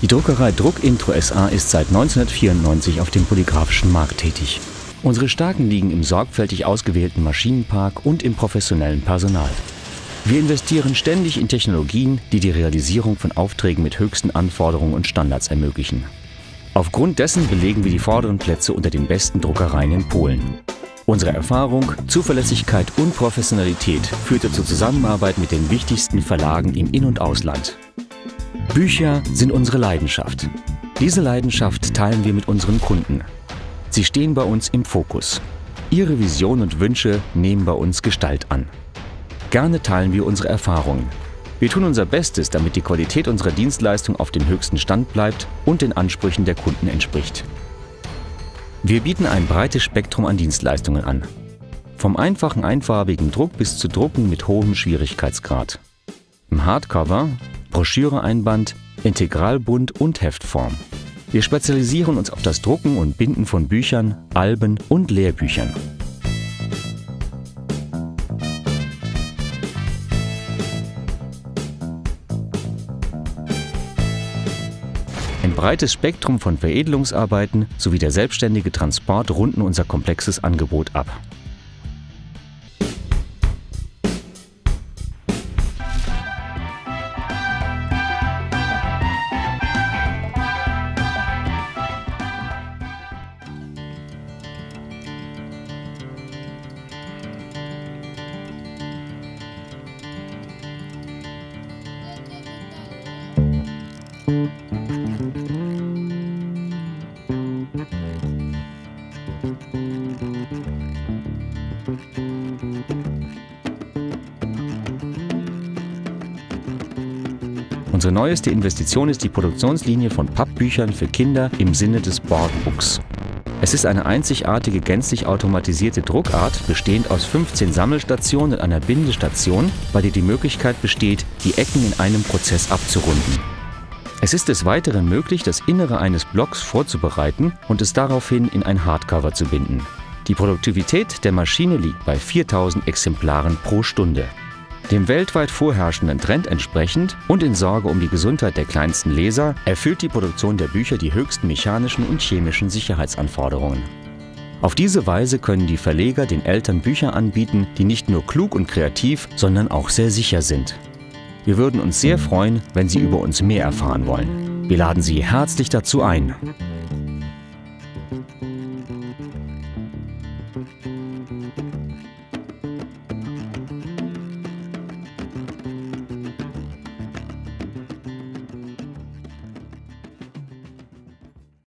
Die Druckerei Druckintro SA ist seit 1994 auf dem polygraphischen Markt tätig. Unsere Stärken liegen im sorgfältig ausgewählten Maschinenpark und im professionellen Personal. Wir investieren ständig in Technologien, die die Realisierung von Aufträgen mit höchsten Anforderungen und Standards ermöglichen. Aufgrund dessen belegen wir die vorderen Plätze unter den besten Druckereien in Polen. Unsere Erfahrung, Zuverlässigkeit und Professionalität führte zur Zusammenarbeit mit den wichtigsten Verlagen im In- und Ausland. Bücher sind unsere Leidenschaft. Diese Leidenschaft teilen wir mit unseren Kunden. Sie stehen bei uns im Fokus. Ihre Visionen und Wünsche nehmen bei uns Gestalt an. Gerne teilen wir unsere Erfahrungen. Wir tun unser Bestes, damit die Qualität unserer Dienstleistung auf dem höchsten Stand bleibt und den Ansprüchen der Kunden entspricht. Wir bieten ein breites Spektrum an Dienstleistungen an. Vom einfachen einfarbigen Druck bis zu Drucken mit hohem Schwierigkeitsgrad. Im Hardcover, Broschüreeinband, Integralbund und Heftform. Wir spezialisieren uns auf das Drucken und Binden von Büchern, Alben und Lehrbüchern. Ein breites Spektrum von Veredelungsarbeiten sowie der selbstständige Transport runden unser komplexes Angebot ab. Unsere neueste Investition ist die Produktionslinie von Pappbüchern für Kinder im Sinne des Boardbooks. Es ist eine einzigartige, gänzlich automatisierte Druckart, bestehend aus 15 Sammelstationen und einer Bindestation, bei der die Möglichkeit besteht, die Ecken in einem Prozess abzurunden. Es ist des Weiteren möglich, das Innere eines Blocks vorzubereiten und es daraufhin in ein Hardcover zu binden. Die Produktivität der Maschine liegt bei 4000 Exemplaren pro Stunde. Dem weltweit vorherrschenden Trend entsprechend und in Sorge um die Gesundheit der kleinsten Leser erfüllt die Produktion der Bücher die höchsten mechanischen und chemischen Sicherheitsanforderungen. Auf diese Weise können die Verleger den Eltern Bücher anbieten, die nicht nur klug und kreativ, sondern auch sehr sicher sind. Wir würden uns sehr freuen, wenn Sie über uns mehr erfahren wollen. Wir laden Sie herzlich dazu ein. Thank you.